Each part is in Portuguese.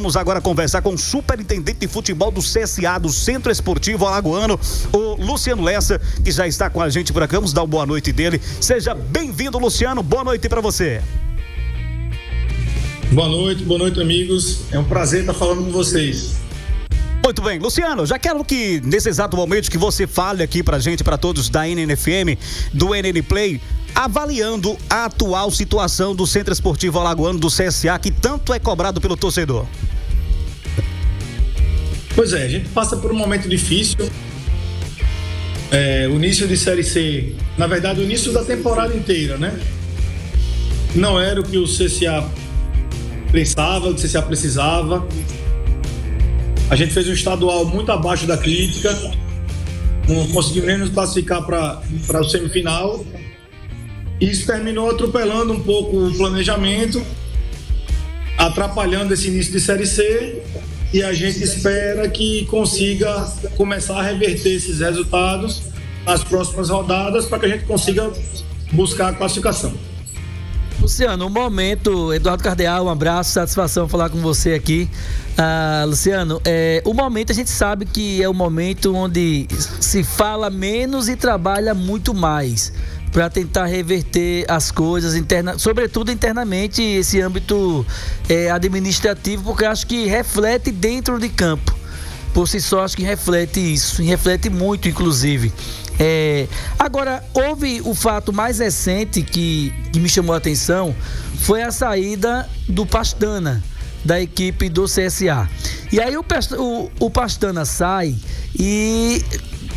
vamos agora conversar com o superintendente de futebol do CSA, do Centro Esportivo Alagoano, o Luciano Lessa, que já está com a gente por aqui. Vamos dar uma boa noite dele. Seja bem-vindo, Luciano. Boa noite para você. Boa noite, boa noite, amigos. É um prazer estar falando com vocês. Muito bem, Luciano, já quero que nesse exato momento que você fale aqui pra gente, para todos da NNFM, do NN Play, avaliando a atual situação do Centro Esportivo Alagoano do CSA, que tanto é cobrado pelo torcedor. Pois é, a gente passa por um momento difícil. É, o início de Série C, na verdade, o início da temporada inteira, né? Não era o que o CSA pensava, o CSA precisava. A gente fez um estadual muito abaixo da crítica, não conseguimos nem nos classificar para o semifinal. Isso terminou atropelando um pouco o planejamento, atrapalhando esse início de Série C. E a gente espera que consiga começar a reverter esses resultados nas próximas rodadas para que a gente consiga buscar a classificação. Luciano, um momento, Eduardo Cardeal, um abraço, satisfação falar com você aqui. Ah, Luciano, é, o momento a gente sabe que é o momento onde se fala menos e trabalha muito mais para tentar reverter as coisas interna, sobretudo internamente esse âmbito é, administrativo, porque acho que reflete dentro de campo. Por si só, acho que reflete isso, reflete muito, inclusive. É, agora, houve o fato mais recente que, que me chamou a atenção foi a saída do Pastana da equipe do CSA. E aí o, o, o Pastana sai e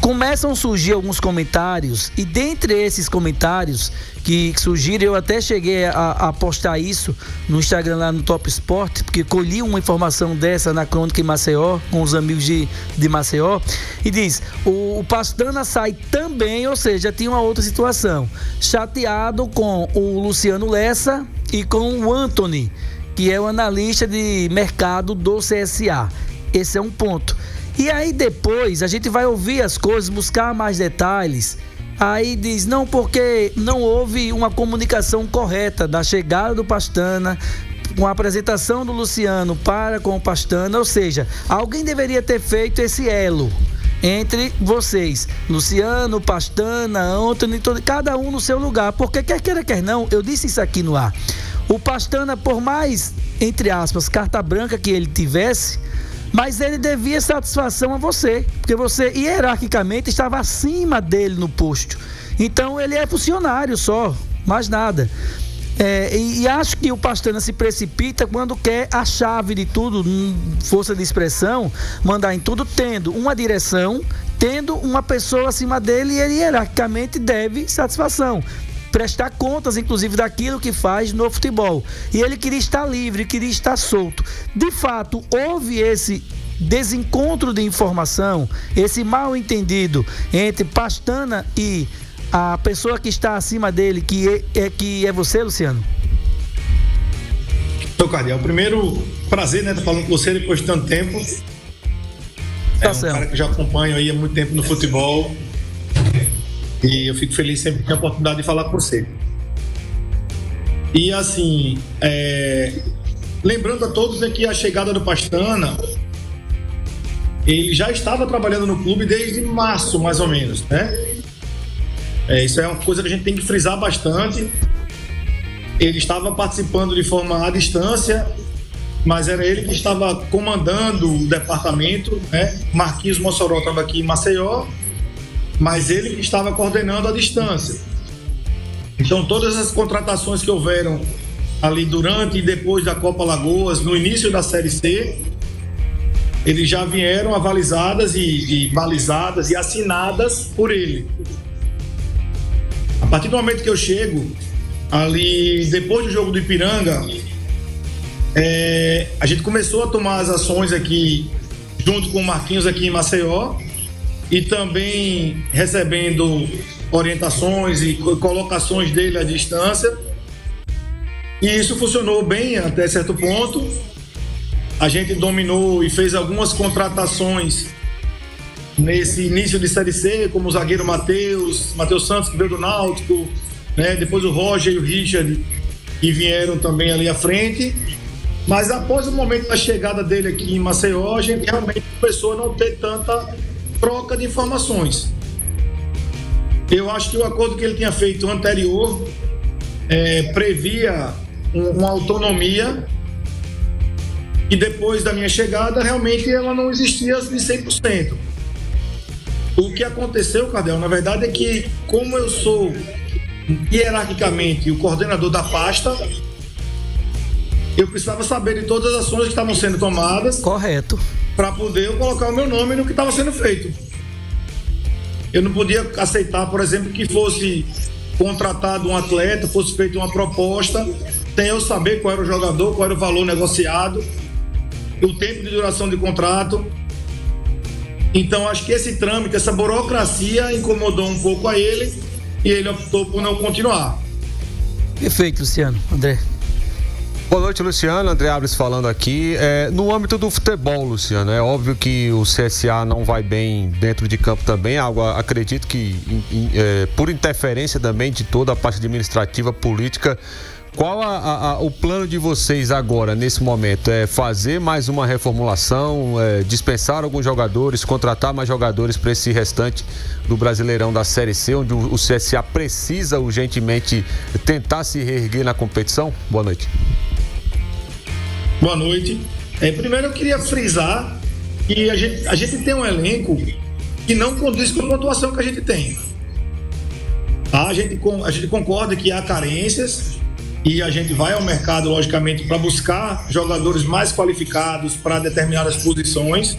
começam a surgir alguns comentários, e dentre esses comentários que surgiram, eu até cheguei a, a postar isso no Instagram lá no Top Sport, porque colhi uma informação dessa na crônica em Maceió, com os amigos de, de Maceió, e diz: o, o Pastana sai também, ou seja, tinha uma outra situação, chateado com o Luciano Lessa e com o Anthony, que é o analista de mercado do CSA. Esse é um ponto. E aí depois a gente vai ouvir as coisas, buscar mais detalhes. Aí diz, não, porque não houve uma comunicação correta da chegada do Pastana, com a apresentação do Luciano para com o Pastana, ou seja, alguém deveria ter feito esse elo entre vocês, Luciano, Pastana, Antônio, cada um no seu lugar, porque quer queira, quer não, eu disse isso aqui no ar. O Pastana, por mais, entre aspas, carta branca que ele tivesse, mas ele devia satisfação a você, porque você hierarquicamente estava acima dele no posto. Então ele é funcionário só, mais nada. É, e, e, acho que o Pastana se precipita quando quer a chave de tudo, força de expressão, mandar em tudo, tendo uma direção, tendo uma pessoa acima dele e ele hierarquicamente deve satisfação prestar contas, inclusive, daquilo que faz no futebol. E ele queria estar livre, queria estar solto. De fato, houve esse desencontro de informação, esse mal entendido entre Pastana e a pessoa que está acima dele, que é, é que é você, Luciano? Então, Cardiel, primeiro prazer, né, estar falando com você depois de tanto tempo. Tá é um certo. cara que já acompanho aí há muito tempo no futebol. E eu fico feliz sempre que tenho a oportunidade de falar com você. E assim, é... lembrando a todos é que a chegada do Pastana, ele já estava trabalhando no clube desde março, mais ou menos, né? É, isso é uma coisa que a gente tem que frisar bastante. Ele estava participando de forma à distância, mas era ele que estava comandando o departamento, né? Marquinhos Mossoró estava aqui em Maceió mas ele que estava coordenando a distância. Então, todas as contratações que houveram ali durante e depois da Copa Lagoas, no início da Série C, eles já vieram avalizadas e, e balizadas e assinadas por ele. A partir do momento que eu chego, ali depois do jogo do Ipiranga, é, a gente começou a tomar as ações aqui, junto com o Marquinhos aqui em Maceió, e também recebendo orientações e colocações dele à distância. E isso funcionou bem até certo ponto. A gente dominou e fez algumas contratações nesse início de Série C, como o zagueiro Matheus, Matheus Santos, que veio do Náutico, né? depois o Roger e o Richard, que vieram também ali à frente. Mas após o momento da chegada dele aqui em Maceió, a gente realmente começou a não ter tanta troca de informações. Eu acho que o acordo que ele tinha feito anterior é, previa um, uma autonomia e depois da minha chegada, realmente ela não existia de 100%. O que aconteceu, Cardel, na verdade é que, como eu sou hierarquicamente o coordenador da pasta, eu precisava saber de todas as ações que estavam sendo tomadas. Correto. Para poder eu colocar o meu nome no que estava sendo feito. Eu não podia aceitar, por exemplo, que fosse contratado um atleta, fosse feita uma proposta, sem eu saber qual era o jogador, qual era o valor negociado, o tempo de duração de contrato. Então, acho que esse trâmite, essa burocracia incomodou um pouco a ele e ele optou por não continuar. Perfeito, Luciano. André. Boa noite, Luciano. André Abres falando aqui. É, no âmbito do futebol, Luciano, é óbvio que o CSA não vai bem dentro de campo também. Algo, acredito que é, por interferência também de toda a parte administrativa, política. Qual a, a, o plano de vocês agora, nesse momento? É fazer mais uma reformulação, é, dispensar alguns jogadores, contratar mais jogadores para esse restante do Brasileirão da Série C, onde o, o CSA precisa urgentemente tentar se reerguer na competição? Boa noite. Boa noite. É, primeiro eu queria frisar que a gente, a gente tem um elenco que não condiz com a pontuação que a gente tem. Tá? A, gente, a gente concorda que há carências e a gente vai ao mercado, logicamente, para buscar jogadores mais qualificados para determinadas posições.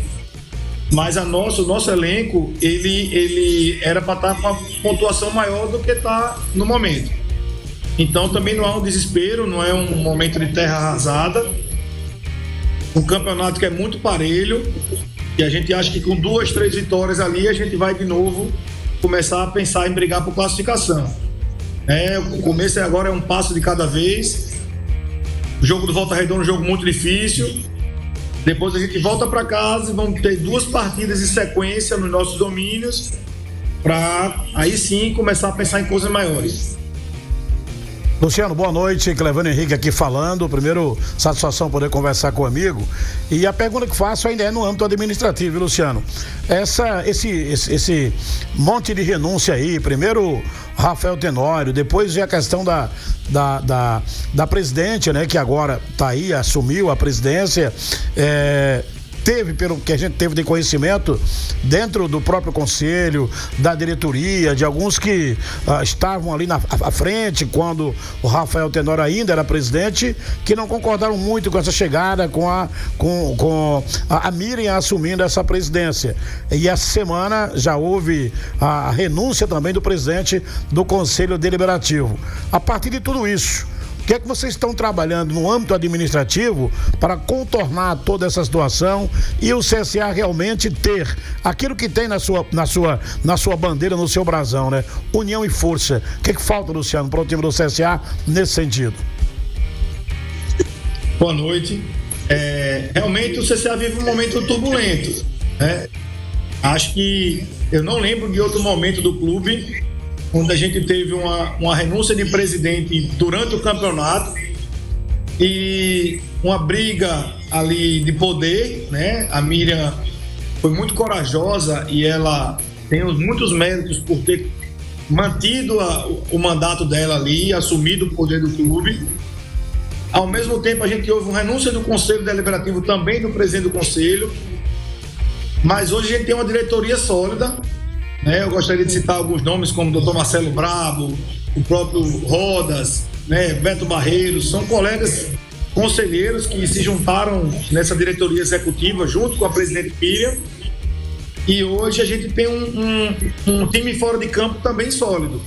Mas a nosso, o nosso elenco, ele, ele era para estar tá com uma pontuação maior do que está no momento. Então também não há um desespero, não é um momento de terra arrasada um campeonato que é muito parelho e a gente acha que com duas, três vitórias ali a gente vai de novo começar a pensar em brigar por classificação. É, o começo agora é um passo de cada vez. O jogo do Volta Redonda é um jogo muito difícil. Depois a gente volta para casa e vamos ter duas partidas em sequência nos nossos domínios para aí sim começar a pensar em coisas maiores. Luciano, boa noite. Clevano Henrique aqui falando. Primeiro, satisfação poder conversar com o amigo. E a pergunta que faço ainda é no âmbito administrativo, Luciano. Essa, esse, esse, esse monte de renúncia aí, primeiro Rafael Tenório, depois a questão da, da, da, da presidente, né, que agora está aí, assumiu a presidência. É, teve, pelo que a gente teve de conhecimento, dentro do próprio conselho, da diretoria, de alguns que ah, estavam ali na à frente quando o Rafael Tenor ainda era presidente, que não concordaram muito com essa chegada, com a, com, com a, a Miriam assumindo essa presidência. E essa semana já houve a renúncia também do presidente do Conselho Deliberativo. A partir de tudo isso, o que é que vocês estão trabalhando no âmbito administrativo para contornar toda essa situação e o CSA realmente ter aquilo que tem na sua, na sua, na sua bandeira, no seu brasão, né? União e força. O que, é que falta, Luciano, para o time do CSA nesse sentido? Boa noite. É, realmente o CSA vive um momento turbulento. Né? Acho que eu não lembro de outro momento do clube onde a gente teve uma, uma renúncia de presidente durante o campeonato e uma briga ali de poder, né? A Miriam foi muito corajosa e ela tem muitos méritos por ter mantido a, o mandato dela ali, assumido o poder do clube. Ao mesmo tempo, a gente houve uma renúncia do Conselho Deliberativo também do presidente do Conselho. Mas hoje a gente tem uma diretoria sólida, né? Eu gostaria de citar alguns nomes como o doutor Marcelo Bravo, o próprio Rodas, né? Beto Barreiros, são colegas conselheiros que se juntaram nessa diretoria executiva junto com a presidente Píria. E hoje a gente tem um, um, um, time fora de campo também sólido.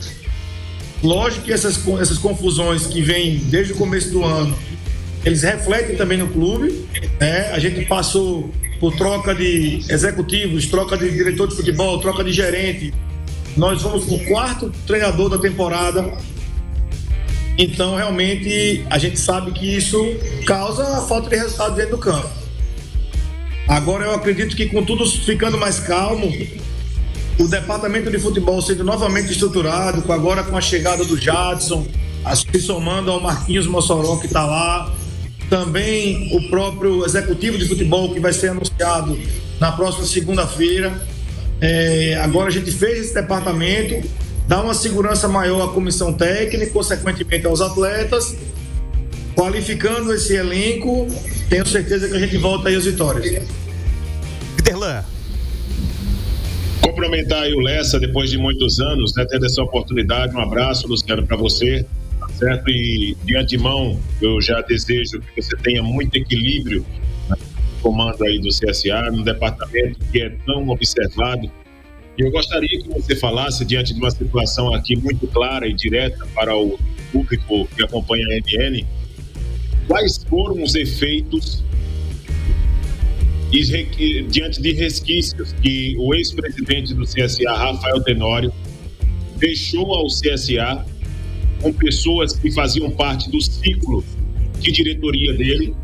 Lógico que essas, essas confusões que vêm desde o começo do ano, eles refletem também no clube. Né? A gente passou por troca de executivos, troca de diretor de futebol, troca de gerente. Nós vamos para o quarto treinador da temporada. Então, realmente, a gente sabe que isso causa a falta de resultado dentro do campo. Agora, eu acredito que com tudo ficando mais calmo, o departamento de futebol sendo novamente estruturado, agora com a chegada do Jadson, se somando ao Marquinhos Mossoró que está lá, também o próprio executivo de futebol que vai ser anunciado na próxima segunda-feira. É, agora a gente fez esse departamento, dá uma segurança maior à comissão técnica, consequentemente aos atletas, qualificando esse elenco, tenho certeza que a gente volta aí às vitórias. Terlan. Cumprimentar aí o Lessa depois de muitos anos, né, tendo essa oportunidade. Um abraço, Luciano, para você certo? E de antemão, eu já desejo que você tenha muito equilíbrio no comando aí do CSA, no departamento que é tão observado. E eu gostaria que você falasse, diante de uma situação aqui muito clara e direta para o público que acompanha a NN, quais foram os efeitos diante de resquícios que o ex-presidente do CSA, Rafael Tenório, deixou ao CSA com pessoas que faziam parte do ciclo de diretoria dele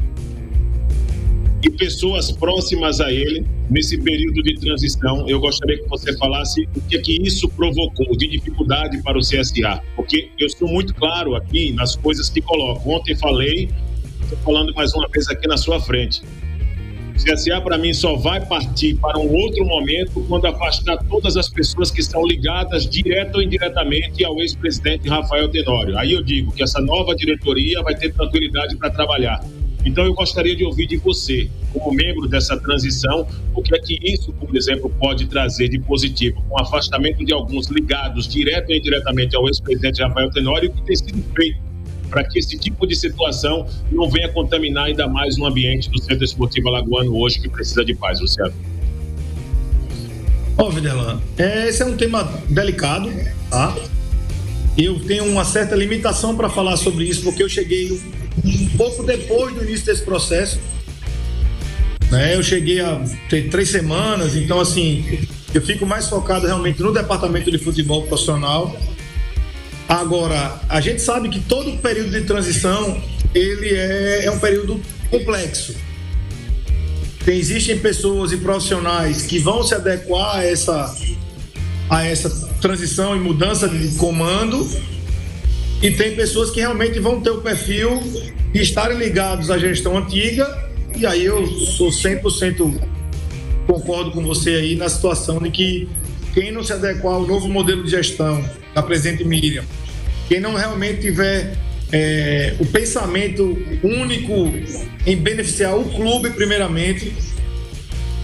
e pessoas próximas a ele nesse período de transição. Eu gostaria que você falasse o que é que isso provocou de dificuldade para o CSA, porque eu estou muito claro aqui nas coisas que coloco. Ontem falei, estou falando mais uma vez aqui na sua frente. CSA, para mim, só vai partir para um outro momento quando afastar todas as pessoas que estão ligadas, direto ou indiretamente, ao ex-presidente Rafael Tenório. Aí eu digo que essa nova diretoria vai ter tranquilidade para trabalhar. Então, eu gostaria de ouvir de você, como membro dessa transição, o que é que isso, por exemplo, pode trazer de positivo, com o afastamento de alguns ligados, direto ou indiretamente, ao ex-presidente Rafael Tenório, que tem sido feito para que esse tipo de situação não venha contaminar ainda mais o ambiente do Centro Esportivo Alagoano hoje, que precisa de paz, Luciano. Ó, Videlan, esse é um tema delicado, tá? Eu tenho uma certa limitação para falar sobre isso, porque eu cheguei um pouco depois do início desse processo. Né? Eu cheguei a ter três semanas, então, assim, eu fico mais focado realmente no departamento de futebol profissional Agora, a gente sabe que todo período de transição ele é, é um período complexo. Tem, existem pessoas e profissionais que vão se adequar a essa, a essa transição e mudança de comando e tem pessoas que realmente vão ter o perfil de estarem ligados à gestão antiga e aí eu sou 100% concordo com você aí na situação de que quem não se adequar ao novo modelo de gestão da presidente Miriam, quem não realmente tiver é, o pensamento único em beneficiar o clube, primeiramente,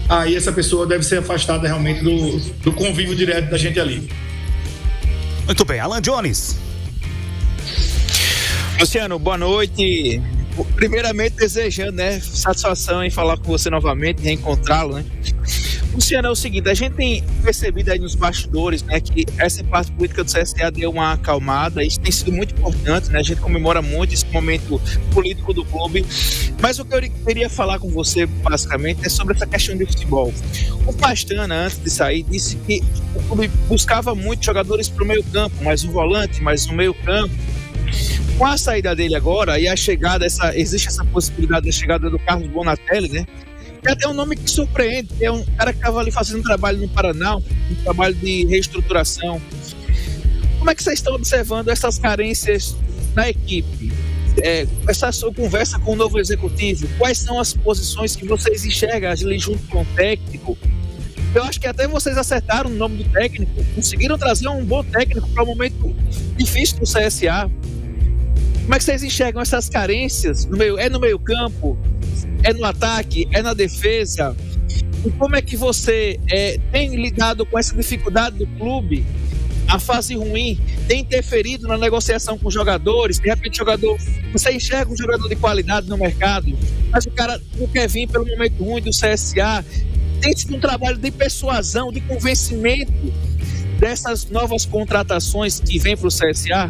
aí essa pessoa deve ser afastada realmente do, do convívio direto da gente ali. Muito bem, Alan Jones. Luciano, boa noite. Primeiramente desejando, né, satisfação em falar com você novamente, reencontrá-lo, né? Luciano, é o seguinte, a gente tem percebido aí nos bastidores, né, que essa parte política do CSA deu uma acalmada, isso tem sido muito importante, né, a gente comemora muito esse momento político do clube, mas o que eu queria falar com você, basicamente, é sobre essa questão de futebol. O Pastana, antes de sair, disse que o clube buscava muito jogadores para o meio campo, mais um volante, mais um meio campo, com a saída dele agora e a chegada, essa, existe essa possibilidade da chegada do Carlos Bonatelli, né? É até um nome que surpreende. É um cara que estava ali fazendo um trabalho no Paraná, um trabalho de reestruturação. Como é que vocês estão observando essas carências na equipe? É, essa sua conversa com o novo executivo, quais são as posições que vocês enxergam ali junto com o técnico? Eu acho que até vocês acertaram o nome do técnico, conseguiram trazer um bom técnico para um momento difícil do CSA. Como é que vocês enxergam essas carências? No meio, é no meio campo? É no ataque? É na defesa? E como é que você é, tem lidado com essa dificuldade do clube? A fase ruim tem interferido na negociação com jogadores? De repente, jogador, você enxerga um jogador de qualidade no mercado, mas o cara não quer vir pelo momento ruim do CSA. Tem sido um trabalho de persuasão, de convencimento dessas novas contratações que vêm para o CSA?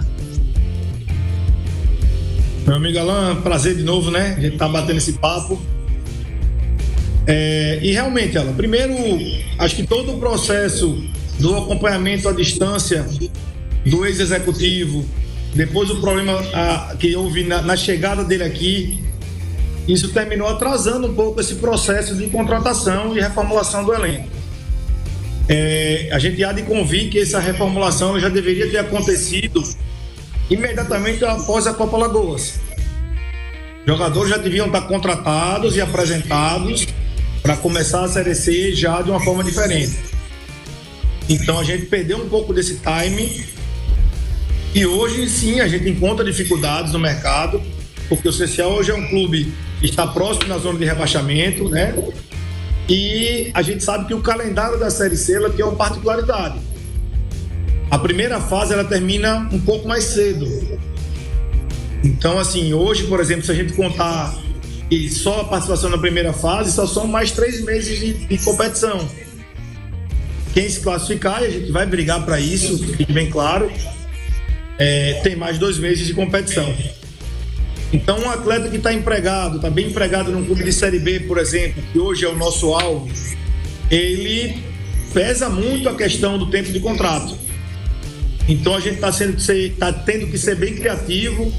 Meu amigo Alan, prazer de novo, né? A gente tá batendo esse papo. É, e realmente, Alan, primeiro, acho que todo o processo do acompanhamento à distância do ex-executivo, depois o problema a, que houve na, na chegada dele aqui, isso terminou atrasando um pouco esse processo de contratação e reformulação do elenco. É, a gente há de convir que essa reformulação já deveria ter acontecido imediatamente após a Copa Lagoas. Jogadores já deviam estar contratados e apresentados para começar a Série C já de uma forma diferente. Então a gente perdeu um pouco desse time e hoje sim a gente encontra dificuldades no mercado, porque o CCA hoje é um clube que está próximo na zona de rebaixamento, né? E a gente sabe que o calendário da Série C ela tem uma particularidade. A primeira fase ela termina um pouco mais cedo. Então, assim, hoje, por exemplo, se a gente contar e só a participação na primeira fase, só são mais três meses de, de competição. Quem se classificar, e a gente vai brigar para isso, fique bem claro, é, tem mais dois meses de competição. Então, um atleta que está empregado, está bem empregado num clube de Série B, por exemplo, que hoje é o nosso alvo, ele pesa muito a questão do tempo de contrato. Então, a gente está tá tendo que ser bem criativo,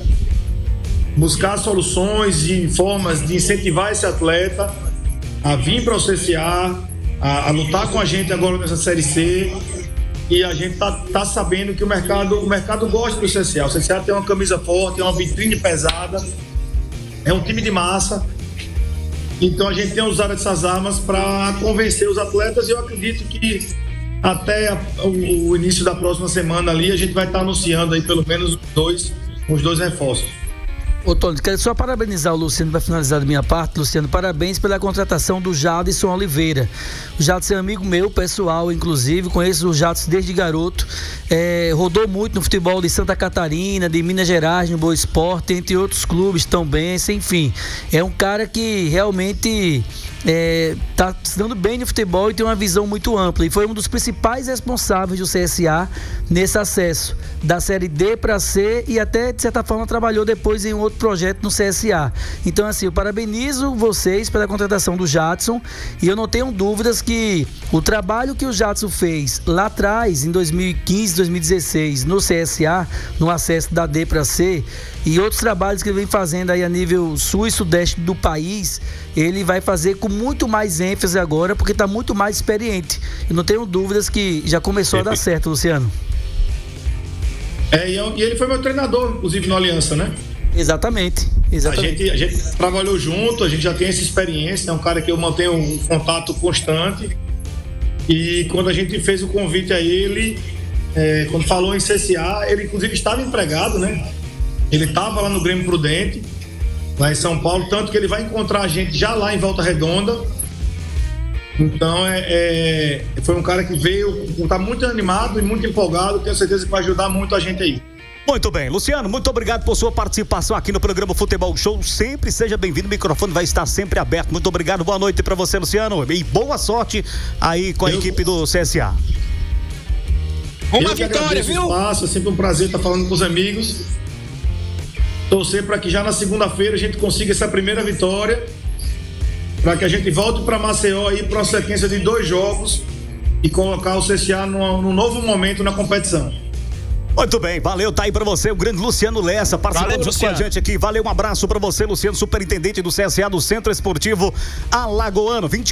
buscar soluções e formas de incentivar esse atleta a vir para o CCA, a, a, lutar com a gente agora nessa Série C. E a gente tá, tá sabendo que o mercado, o mercado gosta do CCA. O CCA tem uma camisa forte, é uma vitrine pesada, é um time de massa. Então a gente tem usado essas armas para convencer os atletas e eu acredito que até a, o, o, início da próxima semana ali a gente vai estar tá anunciando aí pelo menos dois, os dois reforços. Ô, Tony, quero só parabenizar o Luciano para finalizar da minha parte. Luciano, parabéns pela contratação do Jadson Oliveira. O Jadson é amigo meu, pessoal, inclusive. Conheço o Jadson desde garoto. É, rodou muito no futebol de Santa Catarina, de Minas Gerais, no Boa Esporte, entre outros clubes também. Enfim, é um cara que realmente é, tá se dando bem no futebol e tem uma visão muito ampla. E foi um dos principais responsáveis do CSA nesse acesso da Série D para C e até, de certa forma, trabalhou depois em um outro projeto no CSA. Então, assim, eu parabenizo vocês pela contratação do Jadson e eu não tenho dúvidas que o trabalho que o Jadson fez lá atrás, em 2015, 2016, no CSA, no acesso da D para C, e outros trabalhos que ele vem fazendo aí a nível sul e sudeste do país, ele vai fazer com muito mais ênfase agora, porque está muito mais experiente. Eu não tenho dúvidas que já começou a dar certo, Luciano. É, e ele foi meu treinador, inclusive, no Aliança, né? Exatamente, exatamente. A gente, a gente trabalhou junto, a gente já tem essa experiência, é um cara que eu mantenho um contato constante. E quando a gente fez o convite a ele, é, quando falou em CSA, ele inclusive estava empregado, né? Ele estava lá no Grêmio Prudente, lá em São Paulo, tanto que ele vai encontrar a gente já lá em Volta Redonda então, é, é, foi um cara que veio, está muito animado e muito empolgado. Tenho certeza que vai ajudar muito a gente aí. Muito bem, Luciano, muito obrigado por sua participação aqui no programa Futebol Show. Sempre seja bem-vindo, o microfone vai estar sempre aberto. Muito obrigado, boa noite para você, Luciano, e boa sorte aí com a Eu... equipe do CSA. Uma vitória, viu? Espaço, é sempre um prazer estar falando com os amigos. Torcer para que já na segunda-feira a gente consiga essa primeira vitória para que a gente volte para Maceió aí para uma sequência de dois jogos e colocar o CSA num, num novo momento na competição. Muito bem, valeu, tá aí pra você o grande Luciano Lessa, participando com a gente aqui. Valeu, um abraço pra você, Luciano, superintendente do CSA do Centro Esportivo Alagoano. 20